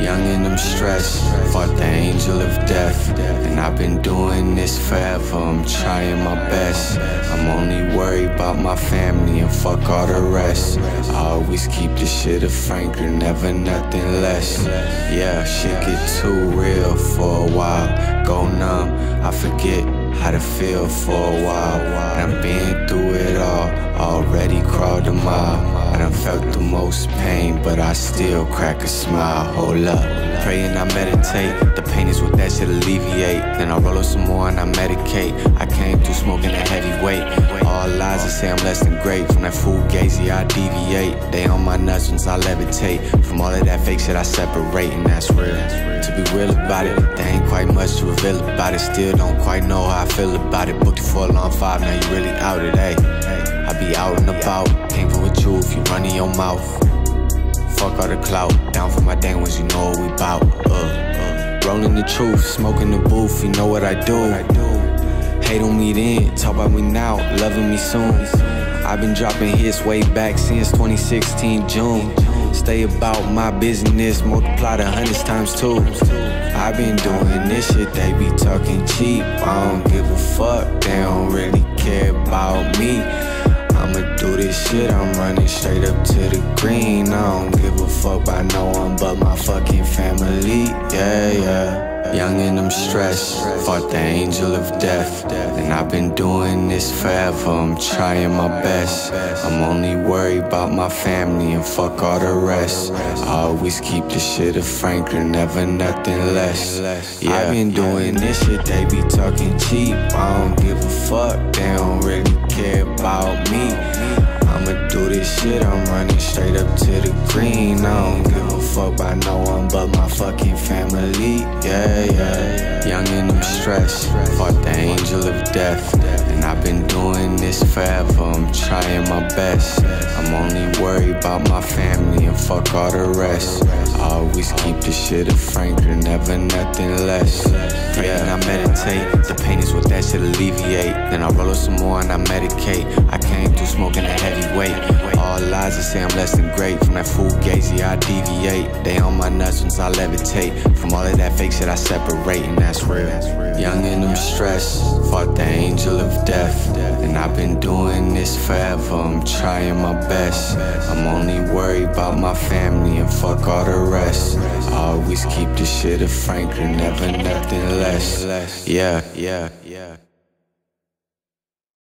Young and I'm stressed, fought the angel of death. And I've been doing this forever, I'm trying my best. I'm only worried about my family and fuck all the rest. I always keep the shit a franker, never nothing less. Yeah, shit get too real for a while. Go numb, I forget how to feel for a while. But I'm been through it all, already crawled a mile. I done felt the most pain, but I still crack a smile. Hold up. Pray and I meditate. The pain is what that should alleviate. Then I roll up some more and I medicate. I came through smoking a heavy weight. All lies that say I'm less than great. From that fool gazy, I deviate. They on my nuts once I levitate. Fake shit, I separate, and that's real. To be real about it, there ain't quite much to reveal about it. Still don't quite know how I feel about it. Booked you for a long five, now you really out it, today. I be out and about, came for with you if you running your mouth. Fuck all the clout, down for my day ones, you know what we bout. Uh, uh. Rolling the truth, smoking the booth, you know what I do. Hate on me then, talk about me now, loving me soon. I've been dropping hits way back since 2016 June. Stay about my business, multiply the hundreds times two. I've been doing this shit, they be talking cheap. I don't give a fuck, they don't really care about me. I'ma do this shit, I'm running straight up to the green. I don't give a fuck by no one but my fucking family. Yeah, yeah. Young and I'm stressed, fought the angel of death. And I've been doing this forever, I'm trying my best. I'm only worried about my family and fuck all the rest. I always keep the shit a franker, never nothing less. Yeah, I've been doing this shit, they be talking cheap. I don't give a fuck, they don't really care about me. I'ma do this shit, I'm running straight up to the green. I don't give a fuck by no one but my fucking family. Yeah, yeah. Young and I'm stressed, fought the angel of death. And I've been doing this forever, I'm trying my best. I'm only worried about my family and fuck all the rest. I always keep the shit a franker, never nothing less. Pray and I meditate, the pain is what that should alleviate. Then I roll up some more and I medicate. I came through smoking say I'm less than great. From that fool gazy, I deviate. They on my nuts once I levitate. From all of that fake shit, I separate, and that's real. Young and I'm stressed, fought the angel of death. And I've been doing this forever, I'm trying my best. I'm only worried about my family and fuck all the rest. I always keep the shit a franker, never nothing less. Yeah, yeah, yeah.